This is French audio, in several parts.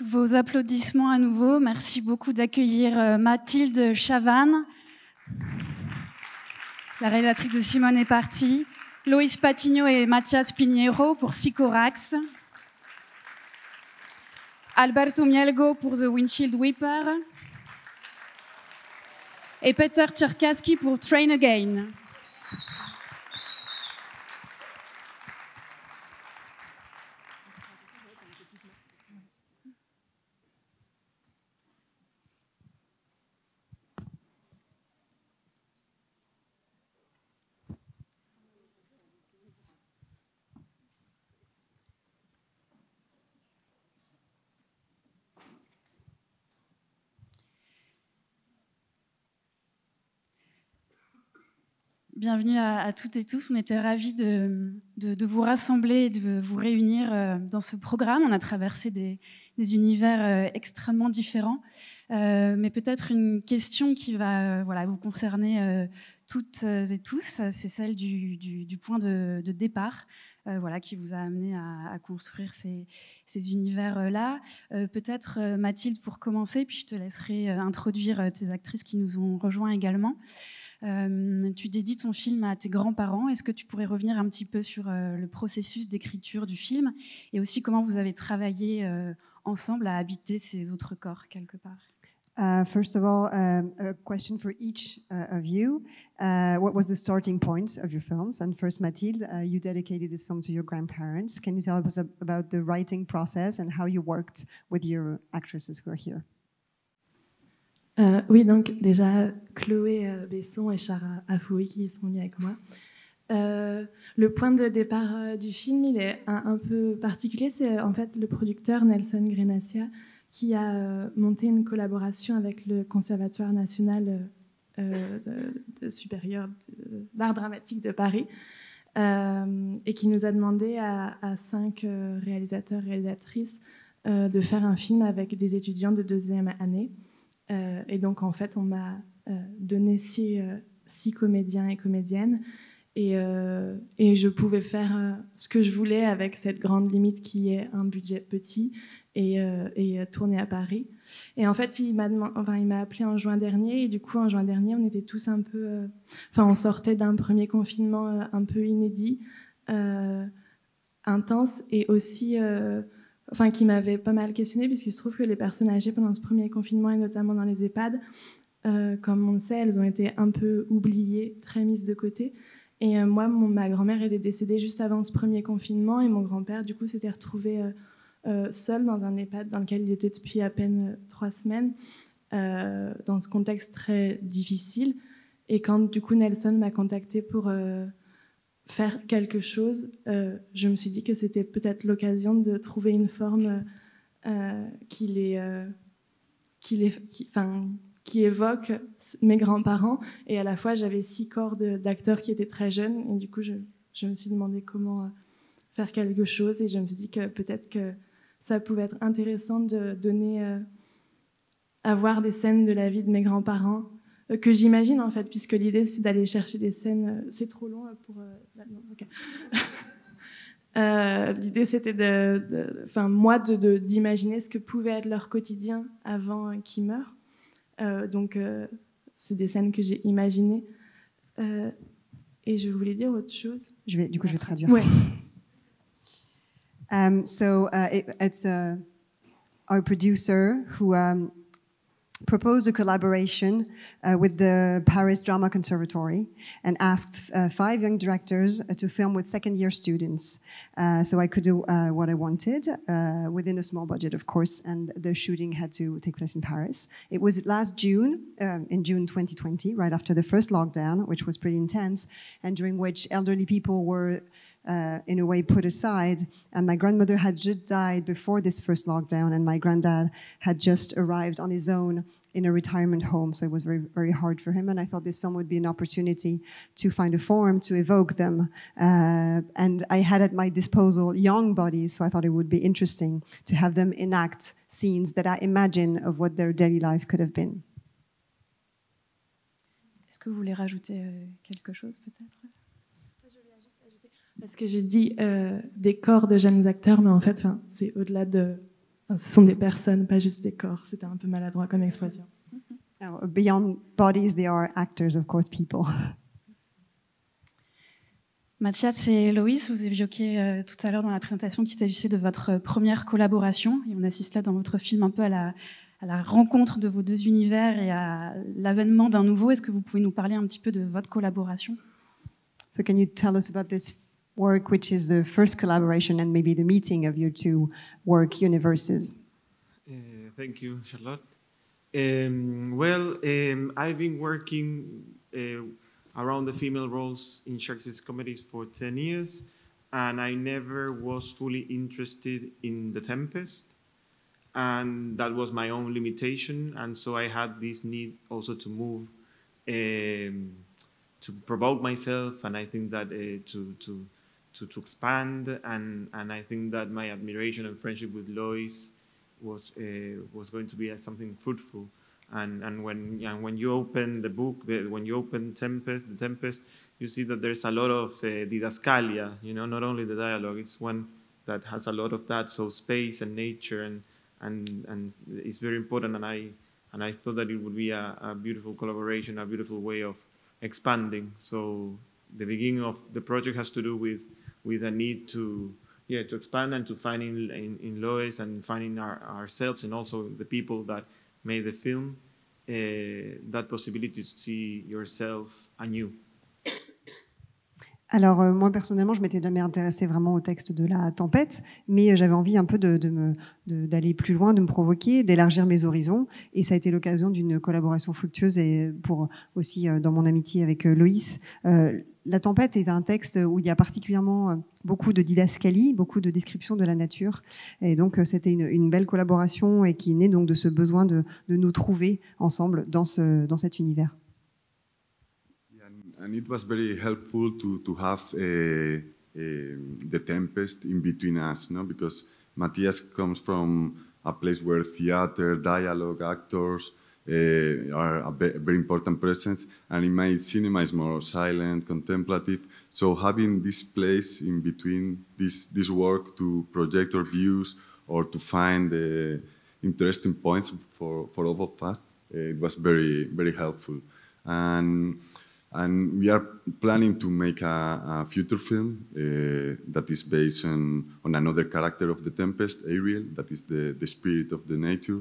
Vos applaudissements à nouveau, merci beaucoup d'accueillir euh, Mathilde Chavannes, la réalisatrice de Simone est partie, Loïs Patigno et Mathias Piniero pour Sycorax, Alberto Mielgo pour The Windshield Weeper. Et Peter Tcherkaski pour Train Again. Bienvenue à, toutes et tous. On était ravis de, vous rassembler et de vous réunir euh, dans ce programme. On a traversé des, univers euh, extrêmement différents, euh, mais peut-être une question qui va voilà, vous concerner toutes et tous, c'est celle du, point de, départ. voilà, qui vous a amené à, construire ces, ces univers-là. Peut-être Mathilde pour commencer, puis je te laisserai introduire tes actrices qui nous ont rejoints également. Euh, tu dédies ton film à tes grands-parents. Est-ce que tu pourrais revenir un petit peu sur euh, le processus d'écriture du film et aussi comment vous avez travaillé euh, ensemble à habiter ces autres corps quelque part? Uh, first of all, um, a question for each uh, of you. Uh, what was the starting point of your films? And first, Mathilde, uh, you dedicated this film to your grandparents. Can you tell us about the writing process and how you worked with your actresses who are here? Euh, oui, donc déjà Chloé euh, Besson et Chara Afoui qui sont venus avec moi. Euh, le point de départ du film, il est un, peu particulier. C'est en fait le producteur Nelson Grenacia qui a monté une collaboration avec le Conservatoire national supérieur d'art dramatique de Paris et qui nous a demandé à, à cinq réalisateurs et réalisatrices de faire un film avec des étudiants de deuxième année. Euh, et donc, en fait, on m'a euh, donné six, euh, six, comédiens et comédiennes. Et, et, je pouvais faire ce que je voulais avec cette grande limite qui est un budget petit et, et tourner à Paris. Et en fait, il m'a enfin, appelé en juin dernier. Et du coup, en juin dernier, on était tous un peu. On sortait d'un premier confinement un peu inédit, intense et aussi enfin qui m'avait pas mal questionné puisqu'il se trouve que les personnes âgées pendant ce premier confinement et notamment dans les EHPAD, euh, comme on le sait, elles ont été un peu oubliées, très mises de côté. Et euh, moi, ma grand-mère était décédée juste avant ce premier confinement et mon grand-père, du coup, s'était retrouvé euh, seul dans un EHPAD dans lequel il était depuis à peine trois semaines, dans ce contexte très difficile. Et quand du coup Nelson m'a contacté pour faire quelque chose, euh, je me suis dit que c'était peut-être l'occasion de trouver une forme euh, qui, les, euh, qui, les, qui, qui évoque mes grands-parents. Et à la fois, j'avais six corps d'acteurs qui étaient très jeunes. Et du coup, je, je me suis demandé comment faire quelque chose. Et je me suis dit que peut-être que ça pouvait être intéressant de donner, à voir des scènes de la vie de mes grands-parents euh, que j'imagine en fait, puisque l'idée c'est d'aller chercher des scènes. Euh, c'est trop long euh, pour. Euh, l'idée c'était de, enfin moi de d'imaginer ce que pouvait être leur quotidien avant qu'ils meurent. Euh, donc c'est des scènes que j'ai imaginées. et je voulais dire autre chose. Je vais, du coup, je vais traduire. Ouais. Um, so uh, it, it's uh, our producer who um, proposed a collaboration uh, with the Paris Drama Conservatory and asked uh, five young directors uh, to film with second year students. Uh, so I could do uh, what I wanted within a small budget, of course, and the shooting had to take place in Paris. It was last June, um, in June 2020, right after the first lockdown, which was pretty intense, and during which elderly people were uh, in a way put aside. And my grandmother had just died before this first lockdown, and my granddad had just arrived on his own in a retirement home. So it was very, very hard for him. And I thought this film would be an opportunity to find a form to evoke them. Uh, and I had at my disposal young bodies, so I thought it would be interesting to have them enact scenes that I imagine of what their daily life could have been. Est-ce que vous voulez rajouter euh, quelque chose peut-être Parce que j'ai dit euh, des corps de jeunes acteurs, mais en fait, c'est au-delà de ce sont des personnes, pas juste des corps. C'était un peu maladroit comme expression. beyond bodies, they are actors, of course, people. Mathias et Loïs, vous évoquiez euh, tout à l'heure dans la présentation qu'il s'agissait de votre première collaboration. Et on assiste là dans votre film un peu à la, à la rencontre de vos deux univers et à l'avènement d'un nouveau. Est-ce que vous pouvez nous parler un petit peu de votre collaboration? So, can you tell us about this work, which is the first collaboration and maybe the meeting of your two work universes? Uh, thank you, Charlotte. Um, well, um, I've been working uh, around the female roles in Shakespeare's comedies for 10 years, and I never was fully interested in The Tempest. And that was my own limitation, and so I had this need also to move, um, to provoke myself, and I think that uh, to, to, to, to expand, and, and I think that my admiration and friendship with Lois was uh, was going to be something fruitful. And and when and when you open the book, the, when you open Tempest, the Tempest, you see that there's a lot of uh, didascalia. You know, not only the dialogue. It's one that has a lot of that. So space and nature and and and it's very important. And I and I thought that it would be a, a beautiful collaboration, a beautiful way of expanding. So the beginning of the project has to do with with a need to yeah, to expand and to find in, in, Lois and finding our, ourselves and also the people that made the film uh, that possibility to see yourself anew. Alors euh, moi personnellement, je m'étais jamais intéressée vraiment au texte de la tempête, mais euh, j'avais envie un peu d'aller plus loin, de me provoquer, d'élargir mes horizons, et ça a été l'occasion d'une collaboration fructueuse et pour aussi euh, dans mon amitié avec Loïs. la tempête est un texte où il y a particulièrement beaucoup de didascalie, beaucoup de descriptions de la nature, et donc c'était une, belle collaboration et qui naît donc de ce besoin de, nous trouver ensemble dans cet univers. And it was very helpful to to have a, a, the tempest in between us, no? Because Matthias comes from a place where theater, dialogue, actors uh, are a very important presence, and in my cinema is more silent, contemplative. So having this place in between this this work to project our views or to find uh, interesting points for for all of us, uh, it was very very helpful, and. And we are planning to make a, a future film uh, that is based on, on another character of the Tempest, Ariel, that is the, the spirit of the nature.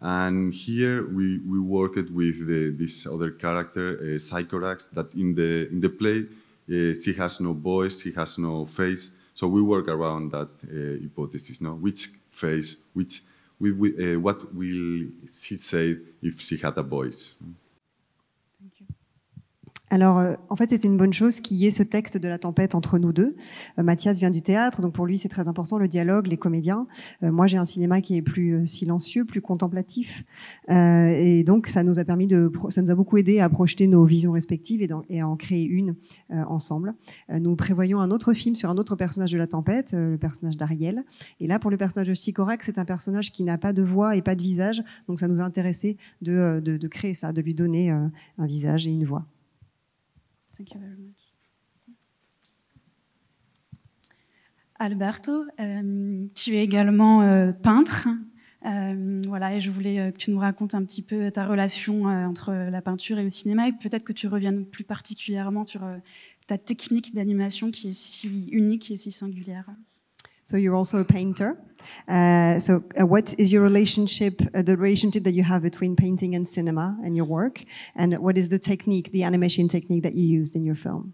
And here we, we worked with the, this other character, uh, Psychorax, that in the, in the play, uh, she has no voice, she has no face. So we work around that uh, hypothesis, no? Which face, which, we, we, uh, what will she say if she had a voice? Alors, euh, en fait, c'était une bonne chose qu'il y ait ce texte de la tempête entre nous deux. Euh, Mathias vient du théâtre, donc pour lui, c'est très important le dialogue, les comédiens. Euh, moi, j'ai un cinéma qui est plus silencieux, plus contemplatif, et donc ça nous a permis de, ça nous a beaucoup aidé à projeter nos visions respectives et, et à en créer une ensemble. nous prévoyons un autre film sur un autre personnage de la tempête, le personnage d'Ariel. Et là, pour le personnage de Sycorax, c'est un personnage qui n'a pas de voix et pas de visage, donc ça nous a intéressé de, de, de créer ça, de lui donner un visage et une voix. Thank you very much. Alberto, euh, tu es également euh, peintre. Euh, voilà, et je voulais que tu nous racontes un petit peu ta relation entre la peinture et le cinéma, et peut-être que tu reviennes plus particulièrement sur ta technique d'animation qui est si unique et si singulière. So you're also a painter. Uh, so uh, what is your relationship, uh, the relationship that you have between painting and cinema and your work? And what is the technique, the animation technique that you used in your film?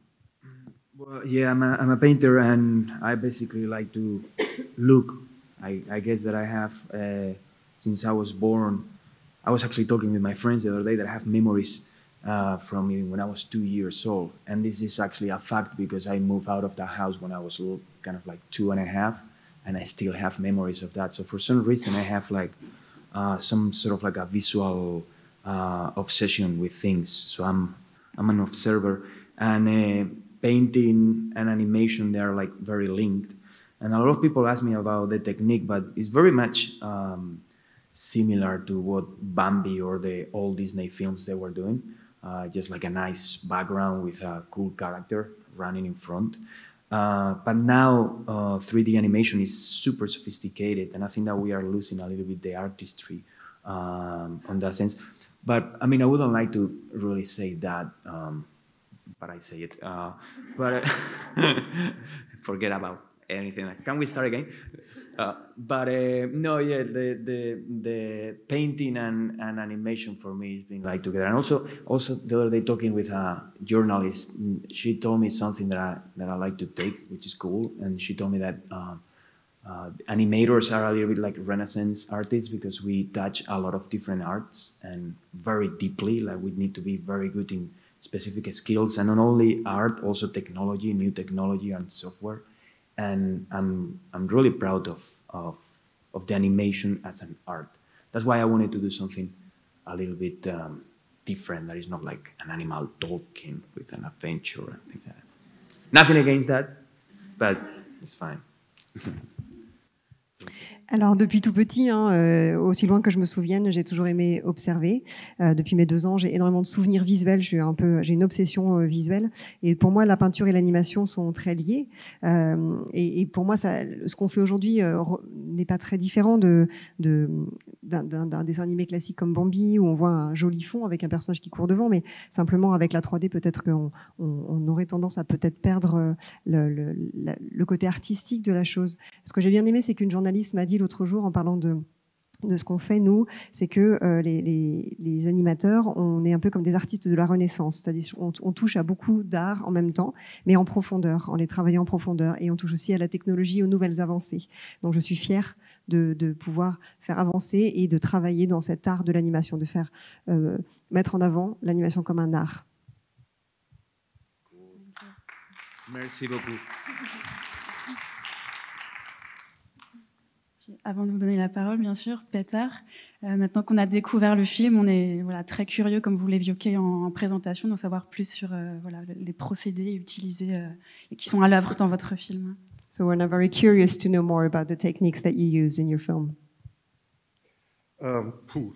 Well, yeah, I'm a, I'm a painter and I basically like to look. I, I guess that I have, uh, since I was born, I was actually talking with my friends the other day that I have memories uh, from even when I was two years old. And this is actually a fact because I moved out of the house when I was kind of like two and a half, and I still have memories of that. So for some reason, I have like uh, some sort of like a visual uh, obsession with things. So I'm I'm an observer, and uh, painting and animation they are like very linked. And a lot of people ask me about the technique, but it's very much um, similar to what Bambi or the old Disney films they were doing uh, just like a nice background with a cool character running in front. Uh, but now uh, 3D animation is super sophisticated, and I think that we are losing a little bit the artistry um, on that sense. But I mean, I wouldn't like to really say that, um, but I say it. Uh, but forget about anything. Can we start again? Uh, but uh, no, yeah, the, the the painting and, and animation for me is being like together. And also, also the other day talking with a journalist, she told me something that I that I like to take, which is cool. And she told me that uh, uh, animators are a little bit like Renaissance artists because we touch a lot of different arts and very deeply. Like we need to be very good in specific skills, and not only art, also technology, new technology and software and I'm I'm really proud of of of the animation as an art. That's why I wanted to do something a little bit um, different. That is not like an animal talking with an adventure and things like that. Nothing against that, but it's fine. Alors depuis tout petit, hein, euh, aussi loin que je me souvienne, j'ai toujours aimé observer. Euh, depuis mes deux ans, j'ai énormément de souvenirs visuels. J'ai une obsession euh, visuelle. Et pour moi, la peinture et l'animation sont très liées. Et, pour moi, ce qu'on fait aujourd'hui n'est pas très différent d'un, dessin animé classique comme Bambi où on voit un joli fond avec un personnage qui court devant, mais simplement avec la 3D, peut-être qu'on on, on aurait tendance à peut-être perdre le, le, le côté artistique de la chose. Ce que j'ai bien aimé, c'est qu'une journaliste m'a dit l'autre jour en parlant de de ce qu'on fait, nous, c'est que euh, les, les, animateurs, on est un peu comme des artistes de la Renaissance, c'est-à-dire on, touche à beaucoup d'art en même temps, mais en profondeur, en les travaillant en profondeur, et on touche aussi à la technologie, aux nouvelles avancées. Donc je suis fière de, de pouvoir faire avancer et de travailler dans cet art de l'animation, de faire euh, mettre en avant l'animation comme un art. Merci beaucoup. Avant de vous donner la parole, bien sûr, Peter, euh, maintenant qu'on a découvert le film, on est voilà, très curieux, comme vous l'évoquez en, en, présentation, d'en savoir plus sur euh, voilà, les procédés utilisés euh, et qui sont à l'œuvre dans votre film. So we're now very curious to know more about the techniques that you use in your film. Um,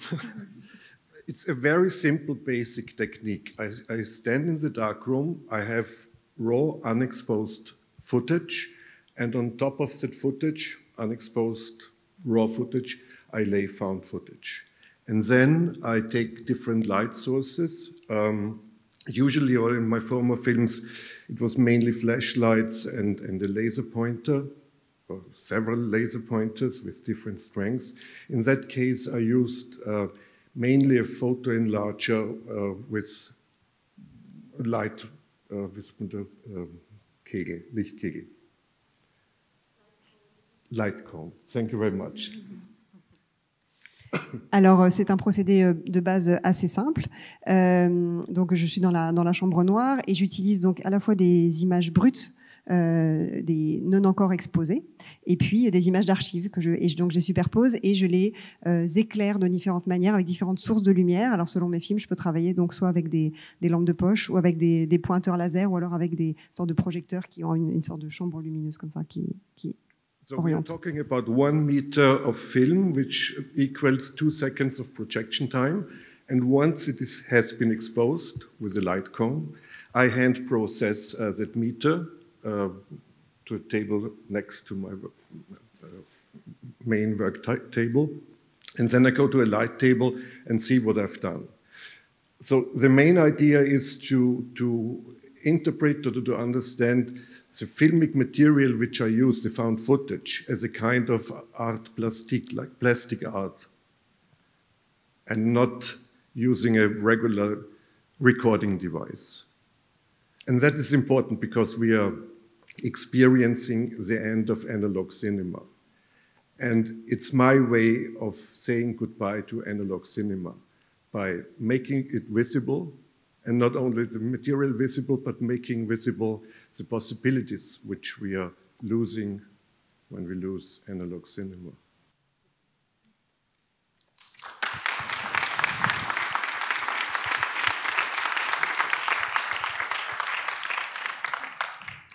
it's a very simple, basic technique. I, I stand in the dark room. I have raw, unexposed footage, and on top of that footage, unexposed raw footage, I lay found footage. And then I take different light sources. Um, usually, or in my former films, it was mainly flashlights and, and a laser pointer, or several laser pointers with different strengths. In that case, I used uh, mainly a photo enlarger uh, with light, uh, with the um, Kegel, Lichtkegel. Lightcomb. Thank you very much. Alors, euh, c'est un procédé euh, de base assez simple. Euh, donc, je suis dans la, dans la chambre noire et j'utilise donc à la fois des images brutes, des non encore exposées, et puis des images d'archives que je, donc je superpose et je les éclaire de différentes manières avec différentes sources de lumière. Alors, selon mes films, je peux travailler donc soit avec des, des lampes de poche ou avec des, des, pointeurs laser ou alors avec des sortes de projecteurs qui ont une, une sorte de chambre lumineuse comme ça qui, qui So we are talking about one meter of film, which equals two seconds of projection time. And once it is, has been exposed with a light cone, I hand process uh, that meter uh, to a table next to my uh, main work table. And then I go to a light table and see what I've done. So the main idea is to, to interpret or to understand the filmic material which I use, the found footage, as a kind of art plastic, like plastic art, and not using a regular recording device. And that is important because we are experiencing the end of analog cinema. And it's my way of saying goodbye to analog cinema by making it visible, and not only the material visible, but making visible the possibilities which we are losing when we lose analog cinema.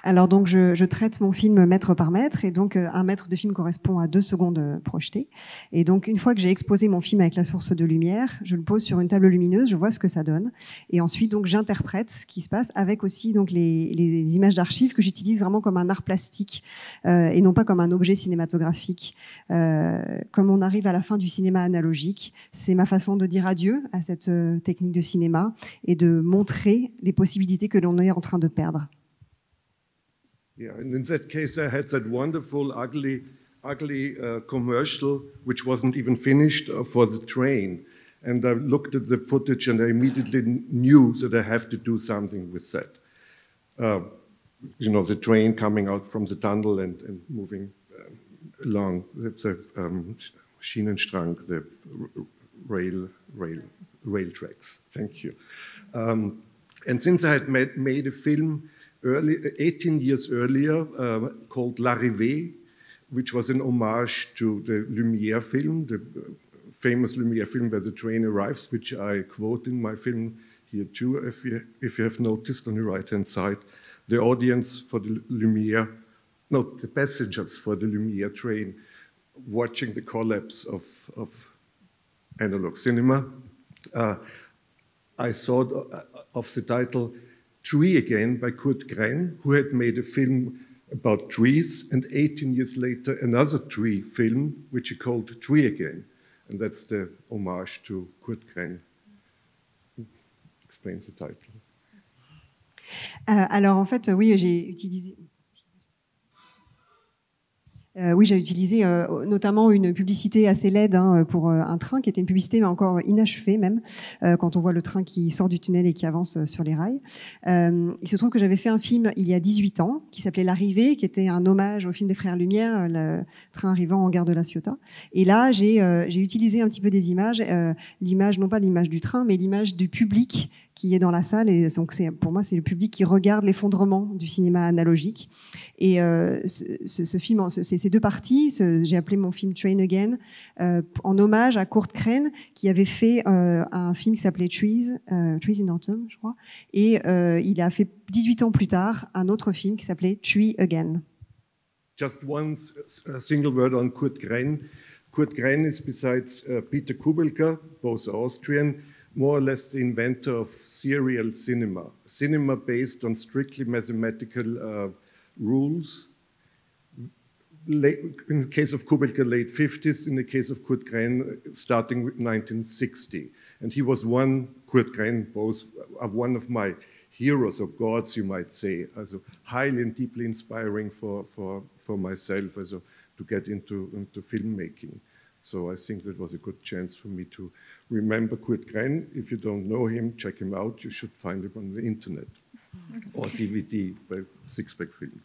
Alors donc je, je, traite mon film mètre par mètre et donc euh, un mètre de film correspond à deux secondes euh, projetées. Et donc une fois que j'ai exposé mon film avec la source de lumière, je le pose sur une table lumineuse, je vois ce que ça donne et ensuite donc j'interprète ce qui se passe avec aussi donc les, les images d'archives que j'utilise vraiment comme un art plastique euh, et non pas comme un objet cinématographique. Euh, comme on arrive à la fin du cinéma analogique, c'est ma façon de dire adieu à cette euh, technique de cinéma et de montrer les possibilités que l'on est en train de perdre. Yeah, and in that case, I had that wonderful, ugly, ugly uh, commercial, which wasn't even finished uh, for the train. And I looked at the footage and I immediately knew that I have to do something with that. Uh, you know, the train coming out from the tunnel and, and moving uh, along the, the um, Schienenstrang, the rail, rail, rail tracks. Thank you. Um, and since I had made, made a film early, 18 years earlier uh, called L'Arrivée, which was an homage to the Lumiere film, the famous Lumiere film where the train arrives, which I quote in my film here too, if you, if you have noticed on the right-hand side. The audience for the Lumiere, no, the passengers for the Lumiere train watching the collapse of, of analog cinema. Uh, I thought of the title Tree Again by Kurt Gren, who had made a film about trees, and 18 years later, another tree film, which he called Tree Again. And that's the homage to Kurt Gren. Explains the title. Euh, alors en fait, oui, j'ai utilisé. Euh, oui, j'ai utilisé euh, notamment une publicité assez laide hein, pour euh, un train qui était une publicité mais encore inachevée même euh, quand on voit le train qui sort du tunnel et qui avance sur les rails. il se trouve que j'avais fait un film il y a 18 ans qui s'appelait L'arrivée, qui était un hommage au film des Frères Lumière, le train arrivant en gare de la Ciotat. Et là, j'ai utilisé un petit peu des images, l'image non pas l'image du train, mais l'image du public qui est dans la salle. Et donc, pour moi, c'est le public qui regarde l'effondrement du cinéma analogique. Et euh, ce, ce, film, ces deux parties, j'ai appelé mon film Train Again, euh, en hommage à Kurt Crane, qui avait fait euh, un film qui s'appelait Trees, Trees in Autumn, je crois. Et il a fait 18 ans plus tard un autre film qui s'appelait Tree Again. Just one single word on Kurt Gren. Kurt Gren is besides uh, Peter Kubelka, both Austrian, more or less the inventor of serial cinema, cinema based on strictly mathematical uh, rules. Late, in the case of Kubelka, late 50s, in the case of Kurt Gren, starting with 1960. And he was one, Kurt Gren, both uh, one of my heroes or gods, you might say, also highly and deeply inspiring for, for, for myself also, to get into, into filmmaking. So I think that was a good chance for me to remember Kurt Gren. If you don't know him, check him out. You should find him on the internet or DVD by Sixpack Film.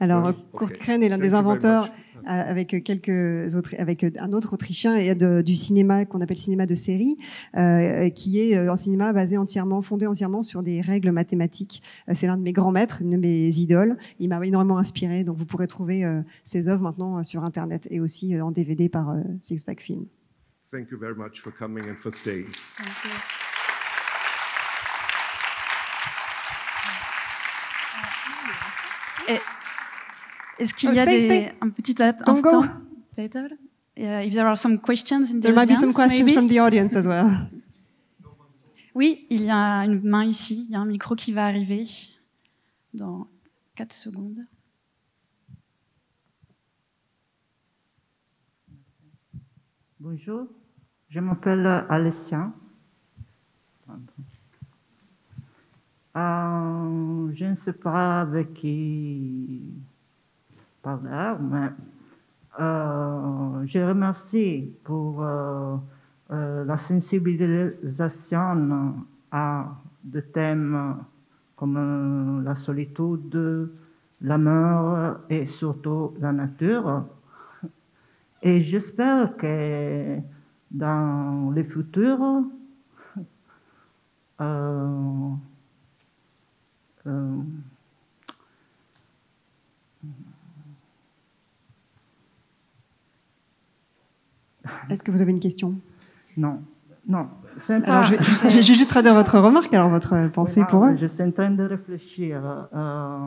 Alors, Kurt okay. Kren est l'un des inventeurs euh, avec quelques autres, avec un autre Autrichien et de, du cinéma qu'on appelle cinéma de série, euh, qui est un cinéma basé entièrement, fondé entièrement sur des règles mathématiques. Euh, c'est l'un de mes grands maîtres, une de mes idoles. Il m'a énormément inspiré. Donc, vous pourrez trouver euh, ses œuvres maintenant sur Internet et aussi euh, en DVD par Sixpack Film. Thank you very much for coming and for staying. Est-ce qu'il y a des, un petit instant, Peter? Uh, if there are some questions in the there audience, might be some questions maybe? from the audience as well. Oui, il y a une main ici, il y a un micro qui va arriver dans 4 secondes. Bonjour, je m'appelle Alessia. Euh, je ne sais pas avec qui parler, mais euh, je remercie pour euh, euh, la sensibilisation à des thèmes comme la solitude, la mort et surtout la nature. Et j'espère que dans le futur, euh, euh, Est-ce que vous avez une question? Non. Non, Alors, je vais, je vais juste traduire votre remarque, alors votre pensée pour eux. Je suis en train de réfléchir. Euh,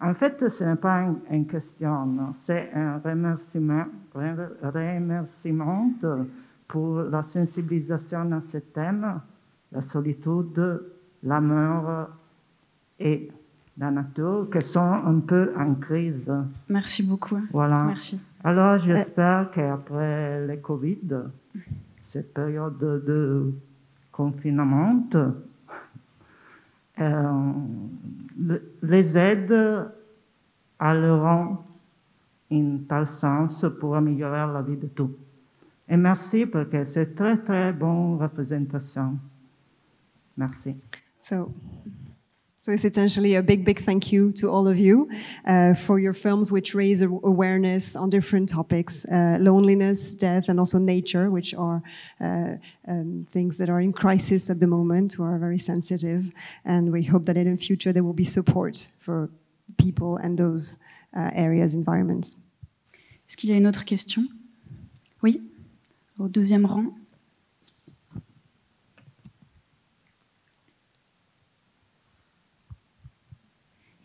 en fait, ce n'est pas une, une question, non. c'est un remerciement, remerciement pour la sensibilisation à ce thème, la solitude, la mort et la nature, qui sont un peu en crise. Merci beaucoup. Voilà. Merci. Alors, j'espère qu'après le Covid, cette période de confinement, euh, le- les aides alleront en tel sens pour améliorer la vie de tous. Et merci parce que c'est très, très bonne représentation. Merci. So, so it's essentially a big, big thank you to all of you uh, for your films, which raise awareness on different topics: uh, loneliness, death, and also nature, which are uh, um, things that are in crisis at the moment, who are very sensitive. And we hope that in the future there will be support for people and those uh, areas, environments. Est-ce qu'il y a une autre question Oui, au deuxième rang.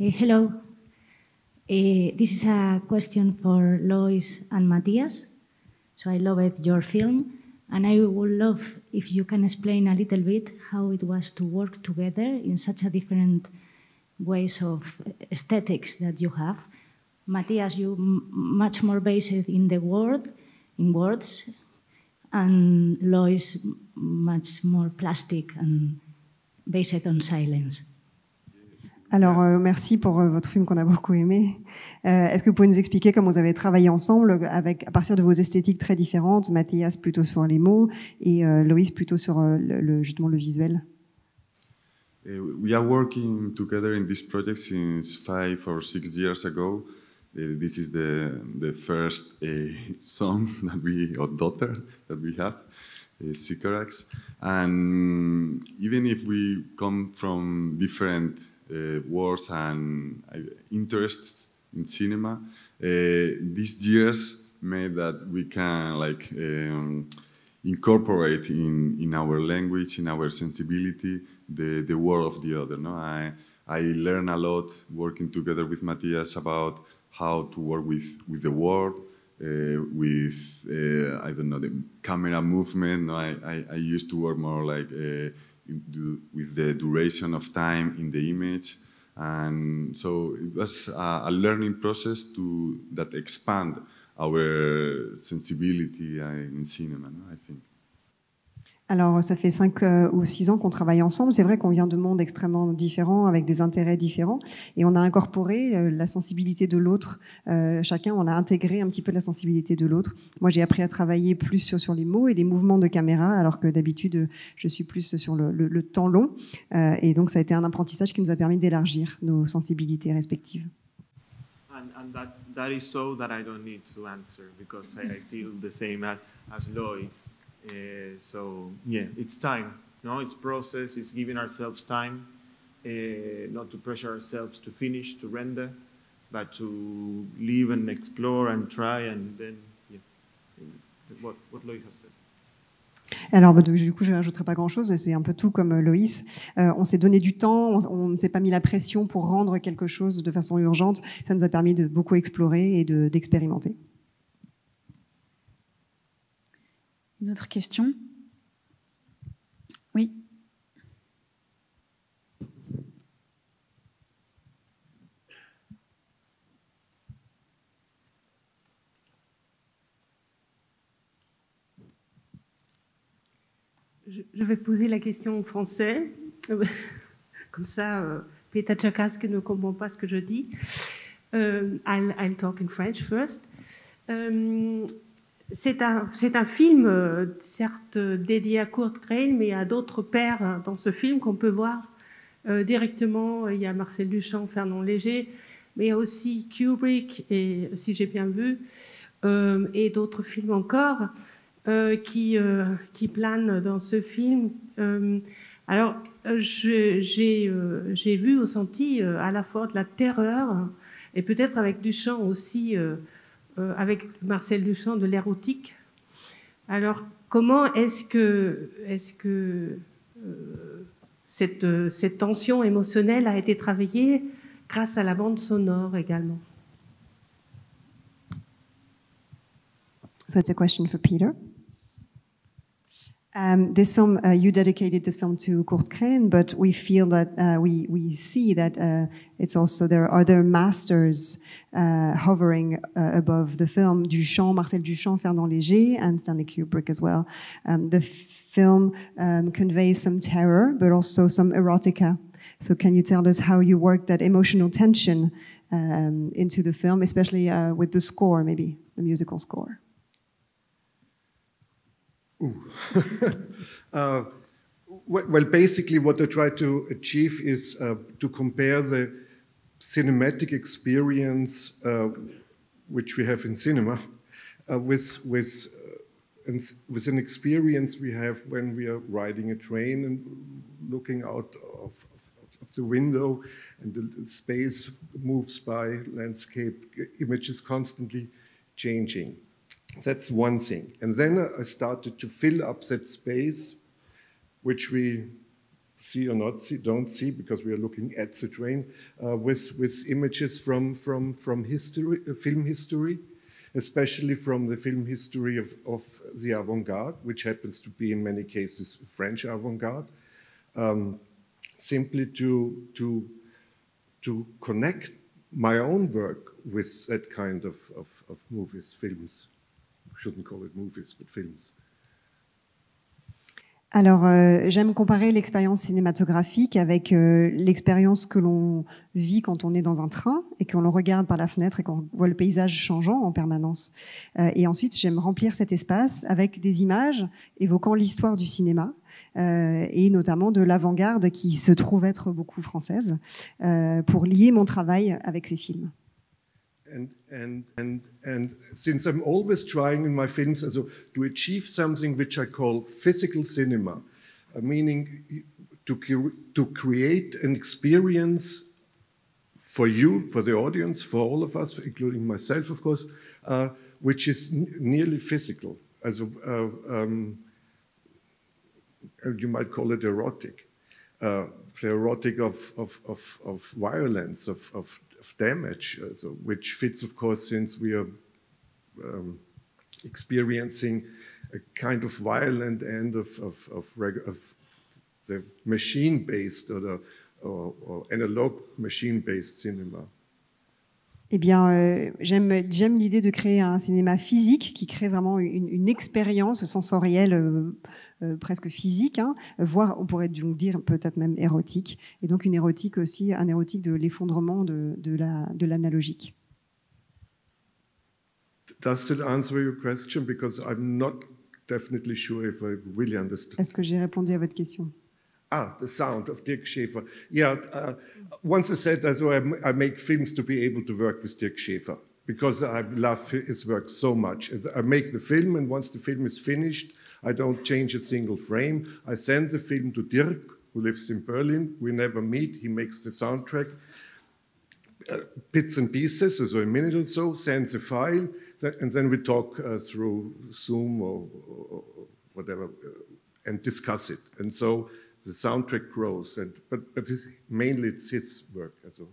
Hello. Eh, this is a question for Lois and Matthias. So I loved your film, and I would love if you can explain a little bit how it was to work together in such a different ways of aesthetics that you have. Matthias, you much more based in the word, in words, and Lois much more plastic and based on silence. Alors, euh, merci pour euh, votre film qu'on a beaucoup aimé. Euh, Est-ce que vous pouvez nous expliquer comment vous avez travaillé ensemble avec, à partir de vos esthétiques très différentes, Mathias plutôt sur les mots et euh, Loïs plutôt sur le, justement le visuel? Uh, we are working together in this project since five or six years ago. Uh, this is the the first uh, son that we or daughter that we have, Sycorax. And even if we come from different uh, worlds and uh, interests in cinema, uh, these years made that we can like. Um, incorporate in, in our language, in our sensibility, the, the word of the other. No, I I learn a lot working together with Matthias about how to work with with the word, uh, with uh, I don't know the camera movement. No, I, I, I used to work more like uh, with the duration of time in the image. And so it was a, a learning process to that expand our sensibility uh, in cinema, no, I think. Alors, ça fait cinq euh, ou six ans qu'on travaille ensemble. C'est vrai qu'on vient de mondes extrêmement différents, avec des intérêts différents, et on a incorporé euh, la sensibilité de l'autre. Euh, chacun, on a intégré un petit peu la sensibilité de l'autre. Moi, j'ai appris à travailler plus sur, les mots et les mouvements de caméra, alors que d'habitude, je suis plus sur le, temps long. Et donc, ça a été un apprentissage qui nous a permis d'élargir nos sensibilités respectives. And, and that, that is so that I don't need to answer because I, I feel the same as, as Lois. Uh, so, yeah, it's time. No, it's process, it's giving ourselves time, uh, not to pressure ourselves to finish, to render, but to live and explore and try and then, yeah, what, what Lois has said. Alors, bah, du coup, je ne rajouterai pas grand-chose. C'est un peu tout comme euh, Loïs. Euh, on s'est donné du temps, on ne s'est pas mis la pression pour rendre quelque chose de façon urgente. Ça nous a permis de beaucoup explorer et de- d'expérimenter. Une question? Oui. Je, vais poser la question en français. Comme ça, euh, Peter Tchakask ne comprend pas ce que je dis. Euh, I'll, I'll talk in French first. Euh, c'est un, un film, euh, certes dédié à Kurt Crane, mais à d'autres pères hein, dans ce film qu'on peut voir euh, directement. Il y a Marcel Duchamp, Fernand Léger, mais aussi Kubrick, et, si j'ai bien vu, euh, et d'autres films encore qui, qui planent dans ce film. Alors, j'ai vu ou senti à la fois de la terreur et peut-être avec Duchamp aussi, euh, euh, avec Marcel Duchamp, de l'érotique. Alors, comment est-ce que, est que euh, cette, cette tension émotionnelle a été travaillée grâce à la bande sonore également? So it's a question for Peter. Um, this film, uh, you dedicated this film to Kurt Krehn, but we feel that uh, we we see that uh, it's also there are other masters uh, hovering uh, above the film. Duchamp, Marcel Duchamp, Fernand Léger, and Stanley Kubrick as well. Um, the film um, conveys some terror, but also some erotica. So, can you tell us how you worked that emotional tension um, into the film, especially uh, with the score, maybe the musical score? uh, well, basically, what I try to achieve is uh, to compare the cinematic experience uh, which we have in cinema uh, with with uh, with an experience we have when we are riding a train and looking out of, of, the window, and the, space moves by, landscape image is constantly changing. That's one thing. And then I started to fill up that space, which we see or not see, don't see because we are looking at the train, uh, with, with images from, from, from history, uh, film history, especially from the film history of, of the avant-garde, which happens to be in many cases French avant-garde, um, simply to, to, to connect my own work with that kind of, of, of movies, films. Shouldn't call it movies, but films? Alors, euh, j'aime comparer l'expérience cinématographique avec euh, l'expérience que l'on vit quand on est dans un train et qu'on le regarde par la fenêtre et qu'on voit le paysage changeant en permanence. Euh, et ensuite, j'aime remplir cet espace avec des images évoquant l'histoire du cinéma et notamment de l'avant-garde qui se trouve être beaucoup française pour lier mon travail avec ces films. And, and, and, and since I'm always trying in my films also, to achieve something which I call physical cinema, uh, meaning to, to create an experience for you, for the audience, for all of us, including myself, of course, uh, which is nearly physical. As a, uh, um, you might call it erotic. Uh, the erotic of, of, of, of violence, of, of of damage, which fits, of course, since we are um, experiencing a kind of violent end of, of, of, of the machine-based or or, or analog machine-based cinema. Eh bien, euh, j'aime, j'aime l'idée de créer un cinéma physique qui crée vraiment une, une expérience sensorielle euh, euh, presque physique, hein, voire on pourrait donc dire peut-être même érotique, et donc une érotique aussi, un érotique de l'effondrement de, de, la, de l'analogique. Does it answer your question? Because I'm not definitely sure if I really understood. Est-ce que j'ai répondu à votre question? Ah, the sound of Dirk Schaefer. Yeah, uh, once I said as well, I make films to be able to work with Dirk Schaefer because I love his work so much. I make the film, and once the film is finished, I don't change a single frame. I send the film to Dirk, who lives in Berlin. We never meet. He makes the soundtrack, uh, bits and pieces, so a minute or so, sends a file, and then we talk uh, through Zoom or, or whatever uh, and discuss it. And so the soundtrack grows, and, but, but it's, mainly it's his work. So.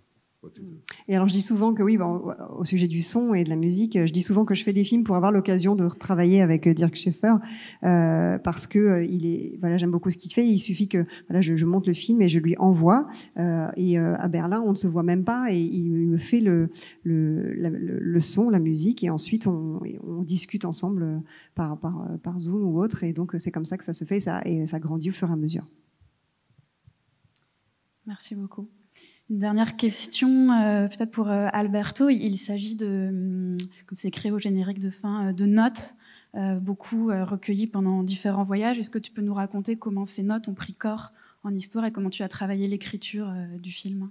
Et alors je dis souvent que oui, bon, au sujet du son et de la musique, je dis souvent que je fais des films pour avoir l'occasion de travailler avec Dirk Schaeffer euh, parce que euh, il est, voilà, j'aime beaucoup ce qu'il fait. Il suffit que voilà, je, je, monte le film et je lui envoie. Euh, et euh, à Berlin, on ne se voit même pas et il, me fait le, le, le, le, son, la musique et ensuite on, on discute ensemble par, par, par Zoom ou autre. Et donc c'est comme ça que ça se fait et ça, et ça grandit au fur et à mesure. Merci beaucoup. Une dernière question, euh, peut-être pour euh, Alberto. Il, s'agit de, hum, comme c'est écrit au générique de fin, euh, de notes, euh, beaucoup euh, recueillies pendant différents voyages. Est-ce que tu peux nous raconter comment ces notes ont pris corps en histoire et comment tu as travaillé l'écriture euh, du film?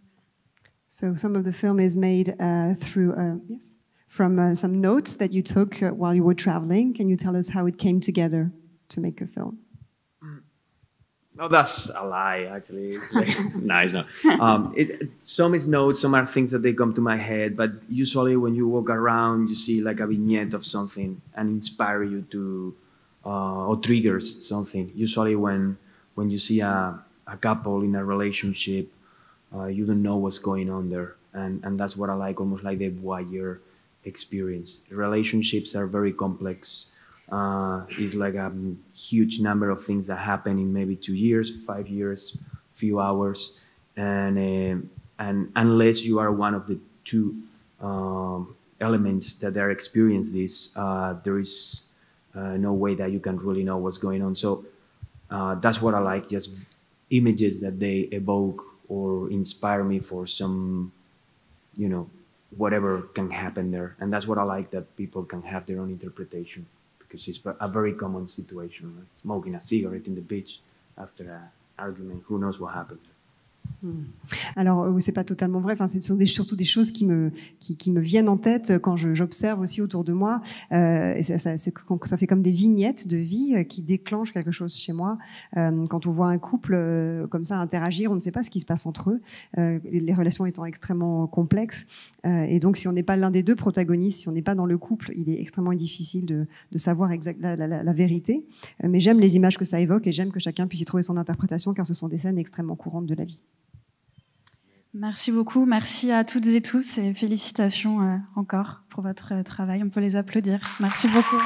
So some of the film is made uh, through uh, yes, from uh, some notes that you took uh, while you were traveling. Can you tell us how it came together to make a film? No, that's a lie, actually. no, it's not. Um, it, some is notes, some are things that they come to my head, but usually when you walk around, you see like a vignette of something and inspire you to uh, or triggers something. Usually, when when you see a, a couple in a relationship, uh, you don't know what's going on there, and and that's what I like, almost like the voyeur experience. Relationships are very complex. Uh, it's like a huge number of things that happen in maybe two years, five years, few hours, and uh, and unless you are one of the two um, elements that are experience this, uh, there is uh, no way that you can really know what's going on. So uh, that's what I like, just images that they evoke or inspire me for some, you know, whatever can happen there. And that's what I like that people can have their own interpretation because it's a very common situation, like smoking a cigarette in the beach after an argument. Who knows what happened? Alors, euh, c'est pas totalement vrai. Enfin, ce sont surtout des choses qui me, viennent en tête quand j'observe aussi autour de moi. Euh, ça, ça, fait comme des vignettes de vie euh, qui déclenchent quelque chose chez moi. quand on voit un couple comme ça interagir, on ne sait pas ce qui se passe entre eux, les relations étant extrêmement complexes. et donc, si on n'est pas l'un des deux protagonistes, si on n'est pas dans le couple, il est extrêmement difficile de, savoir la, la vérité. mais j'aime les images que ça évoque et j'aime que chacun puisse y trouver son interprétation car ce sont des scènes extrêmement courantes de la vie. Merci beaucoup. Merci à toutes et tous et félicitations euh, encore pour votre travail. On peut les applaudir. Merci beaucoup.